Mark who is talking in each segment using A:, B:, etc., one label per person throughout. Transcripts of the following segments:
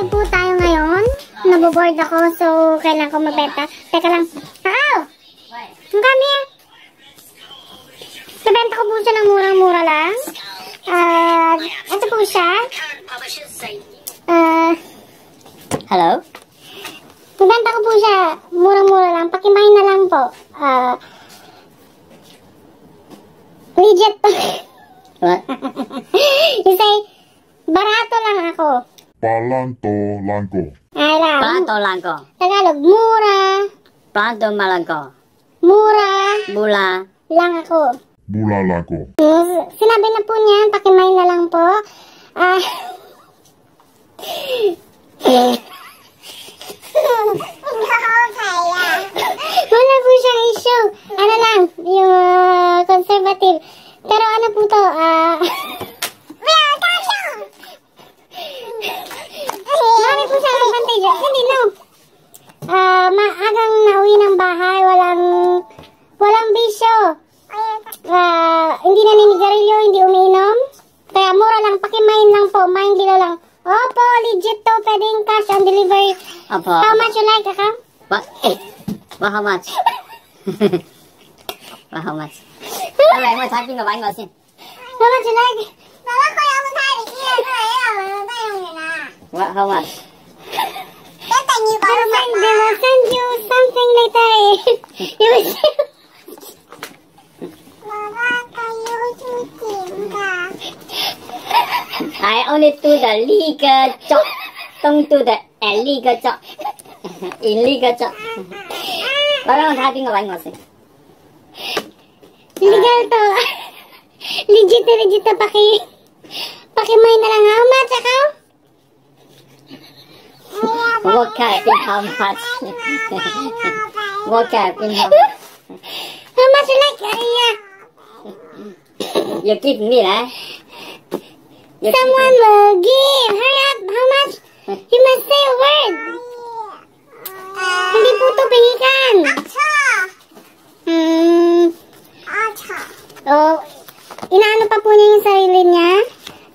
A: Live po tayo ngayon. Naboboard ako, so kailangan ko magbenta. Teka lang. Ow! Ang dami yan. Nabenta ko po siya ng murang-mura lang. Ah, ito po siya. Ah,
B: Hello?
A: nabenta ko po siya murang-mura lang. Pakimahin na lang po. Ah, legit po.
B: What?
A: Kasi, barato lang ako.
C: Palanto langko.
A: Ay lang.
B: Plato langko.
A: Tagalog, mura.
B: Plato malangko.
A: Mura
B: Bula.
A: lang ako.
C: Bula langko.
A: Hmm, Sinabi na po niyan, pakimay na lang po. Ah. Wala po siyang issue. Ano lang, yung ah, conservative. Pero ano po to, ah... Marami po siyang advantage. Hindi, no. Ah, maagang nauwi ng bahay, walang walang bisyo. Ah, hindi naninigarilyo, hindi umiinom. Kaya mura lang, pakimain lang po, main kilo lang. Opo, legit to, pwedeng cash on delivery.
B: Apo.
A: How much you like, akam?
B: What? Eh. What how much? what how much? Alright, ka ba yung sin?
A: How much you like?
B: What how much?
A: See.
B: I only do the legal job. Don't do the illegal job. illegal job. Sin?
A: Legal to. legit na legit to, paki... Pakimay na lang. How much, akam?
B: What kind of how much? What kind of how
A: How much you
B: give me, eh? You give
A: Someone will give. Hurry up. How much? You must say a word. Hindi po ito pingikan. Hmm. Oh, inaano pa po niya yung sarili niya.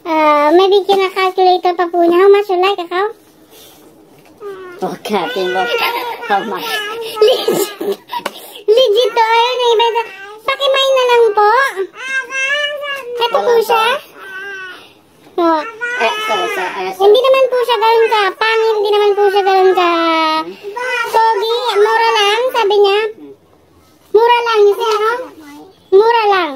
A: Ah, maybe kina-calculator pa po niya. How much you like?
B: What kind of how much?
A: Legit. To. Ayun, na iba. Pakimay na lang po. Ito po siya. Oh.
B: Eh, sorry, sorry. I
A: Hindi naman po siya ganun ka pangit, hindi naman po siya ganun ka pogi. Mura lang, sabi niya. Mura lang, you see, ano? Mura lang.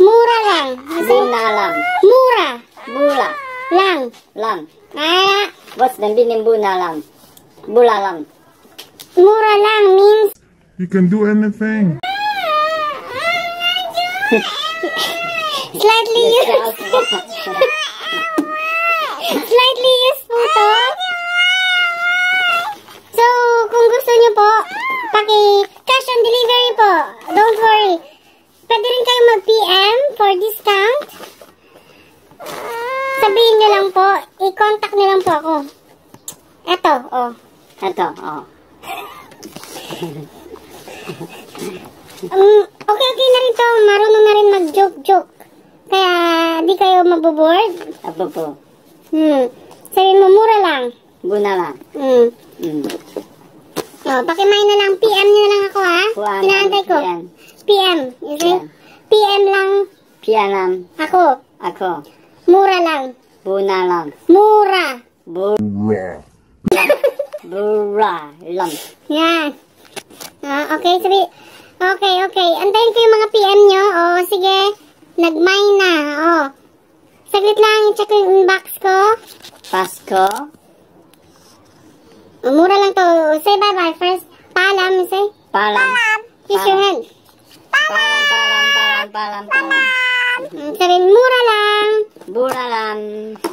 A: Mura lang.
B: Buna lang.
A: Mura
B: Bula.
A: lang.
B: Lang.
A: Ah,
B: What's the meaning buna lang? Bula lang.
A: Mura lang means
C: You can do anything.
A: slightly used. slightly used po to. So, kung gusto niyo po, paki cash on delivery po. Don't worry. Pwede rin kayo mag-PM for discount. Sabihin niyo lang po, i-contact niyo lang po ako. Eto, oh.
B: Ito, oh.
A: Um, okay, okay na rin to. Marunong na rin mag-joke-joke. Kaya, di kayo maboboard.
B: Apo po.
A: Hmm. Sabihin mo, mura lang.
B: Buna lang.
A: Hmm.
B: Mm.
A: Oh, pakimay na lang. PM niyo na lang ako, ha?
B: Kuhaan
A: Inaantay ko. PM. You see?
B: PM.
A: PM lang
B: Pianam.
A: ako.
B: Ako.
A: Mura lang.
B: Buna lang.
A: Mura.
B: Bu
C: Raw.
B: bura lang.
A: Yan. Ah, okay, sabi. Okay, okay. Antayin ko yung mga PM nyo. Oh, sige. Nag-mine na. Oh. Saglit lang. I-check ko yung inbox ko.
B: Pasko.
A: Oh, mura lang to. Say bye-bye first. Paalam, say.
B: Palam.
A: Kiss your hand.
B: Palam, palam, palam, palam, palam.
A: Mm, Sabi, mura lang.
B: Bura lang.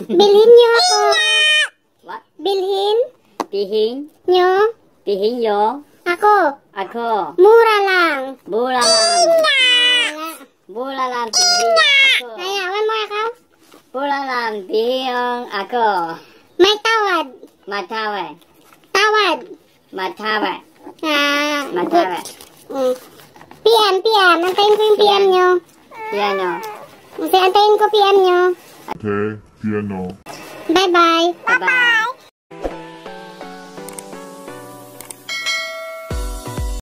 A: Bilhin nyo ako.
B: What?
A: Bilhin
B: Pihing.
A: nyo
B: Pihing yo.
A: Ako.
B: Ako.
A: Mura lang.
B: Bura lang.
A: Wala.
B: Bura lang. Pihing ako.
A: Kaya, one more ako.
B: Bura lang. Pihing ako.
A: May tawad.
B: Matawe.
A: Tawad.
B: Matawe.
A: Ah,
B: Matawe.
A: Mm. PM, PM. Antayin ko yung PM nyo.
B: Piano.
A: Kasi antayin ko PM nyo.
C: Okay, piano.
A: Bye-bye.
B: Bye-bye.